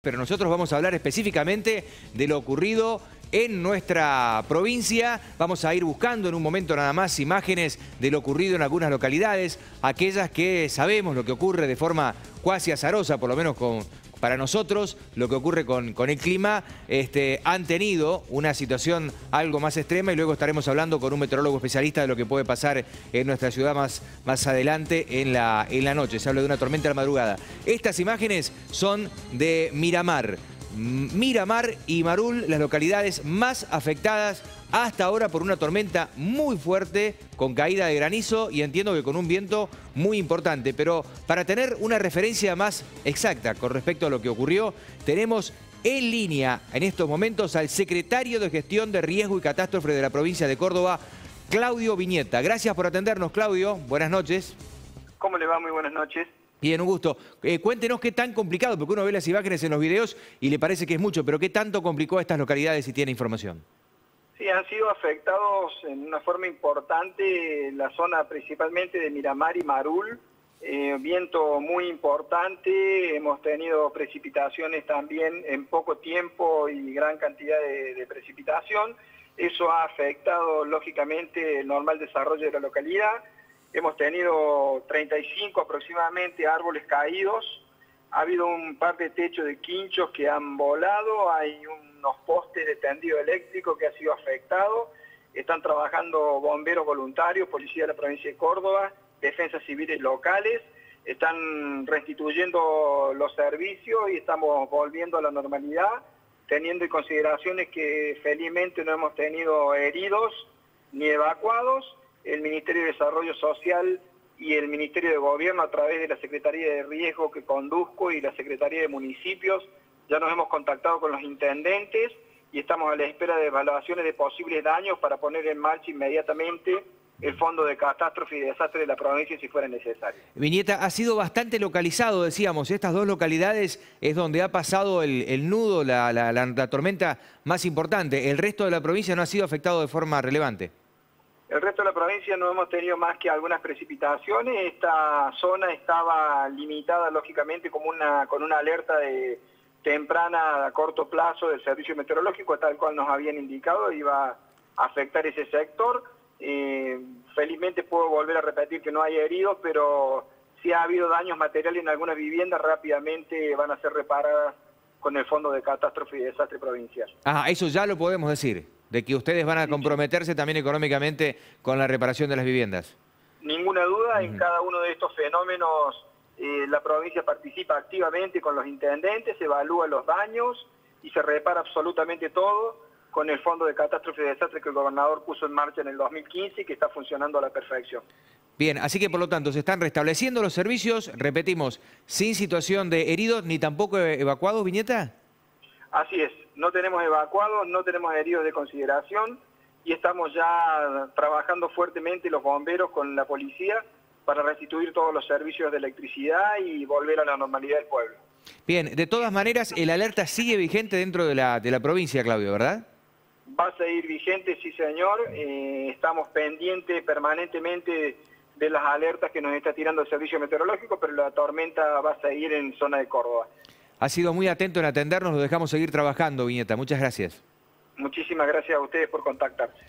pero nosotros vamos a hablar específicamente de lo ocurrido en nuestra provincia. Vamos a ir buscando en un momento nada más imágenes de lo ocurrido en algunas localidades, aquellas que sabemos lo que ocurre de forma cuasi azarosa, por lo menos con, para nosotros, lo que ocurre con, el clima, este, han tenido una situación algo más extrema y luego estaremos hablando con un meteorólogo especialista de lo que puede pasar en nuestra ciudad más, más adelante en la, en la noche. Se habla de una tormenta a la madrugada. Estas imágenes son de Miramar. Miramar y Marul, las localidades más afectadas hasta ahora por una tormenta muy fuerte con caída de granizo y entiendo que con un viento muy importante. Pero para tener una referencia más exacta con respecto a lo que ocurrió, tenemos en línea en estos momentos al secretario de Gestión de Riesgo y Catástrofe de la provincia de Córdoba, Claudio Viñeta. Gracias por atendernos, Claudio. Buenas noches. ¿Cómo le va? Muy buenas noches. Bien, un gusto. Eh, cuéntenos qué tan complicado, porque uno ve las imágenes en los videos y le parece que es mucho, pero qué tanto complicó a estas localidades si tiene información. Han sido afectados en una forma importante la zona principalmente de Miramar y Marul. Eh, viento muy importante, hemos tenido precipitaciones también en poco tiempo y gran cantidad de precipitación. Eso ha afectado lógicamente el normal desarrollo de la localidad Hemos tenido 35 aproximadamente árboles caídos, ha habido un par de techos de quinchos que han volado, hay unos postes de tendido eléctrico que ha sido afectado, están trabajando bomberos voluntarios, policía de la provincia de Córdoba, defensas civiles locales, están restituyendo los servicios y estamos volviendo a la normalidad, teniendo en consideraciones que felizmente no hemos tenido heridos ni evacuados, el Ministerio de Desarrollo Social y el Ministerio de Gobierno a través de la Secretaría de Riesgo que conduzco y la Secretaría de Municipios. Ya nos hemos contactado con los intendentes y estamos a la espera de evaluaciones de posibles daños para poner en marcha inmediatamente el fondo de catástrofe y desastre de la provincia si fuera necesario. Viñeta, ha sido bastante localizado, decíamos, estas dos localidades es donde ha pasado el, nudo, la, la tormenta más importante. El resto de la provincia no ha sido afectado de forma relevante. El resto de la provincia no hemos tenido más que algunas precipitaciones. Esta zona estaba limitada, lógicamente, como una, con una alerta de temprana a corto plazo del servicio meteorológico, tal cual nos habían indicado, iba a afectar ese sector. Eh, felizmente puedo volver a repetir que no hay heridos, pero si ha habido daños materiales en algunas viviendas, rápidamente van a ser reparadas con el Fondo de Catástrofe y Desastre Provincial. Ah, eso ya lo podemos decir de que ustedes van a comprometerse también económicamente con la reparación de las viviendas. Ninguna duda, en cada uno de estos fenómenos eh, la provincia participa activamente con los intendentes, evalúa los daños y se repara absolutamente todo con el Fondo de Catástrofe y Desastre que el gobernador puso en marcha en el 2015 y que está funcionando a la perfección. Bien, así que por lo tanto se están restableciendo los servicios, repetimos, sin situación de heridos ni tampoco evacuados, Viñeta. Así es, no tenemos evacuados, no tenemos heridos de consideración y estamos ya trabajando fuertemente los bomberos con la policía para restituir todos los servicios de electricidad y volver a la normalidad del pueblo. Bien, de todas maneras, el alerta sigue vigente dentro de la, de la provincia, Claudio, ¿verdad? Va a seguir vigente, sí señor. Eh, estamos pendientes permanentemente de las alertas que nos está tirando el servicio meteorológico, pero la tormenta va a seguir en zona de Córdoba. Ha sido muy atento en atendernos, lo dejamos seguir trabajando, Viñeta. Muchas gracias. Muchísimas gracias a ustedes por contactarse.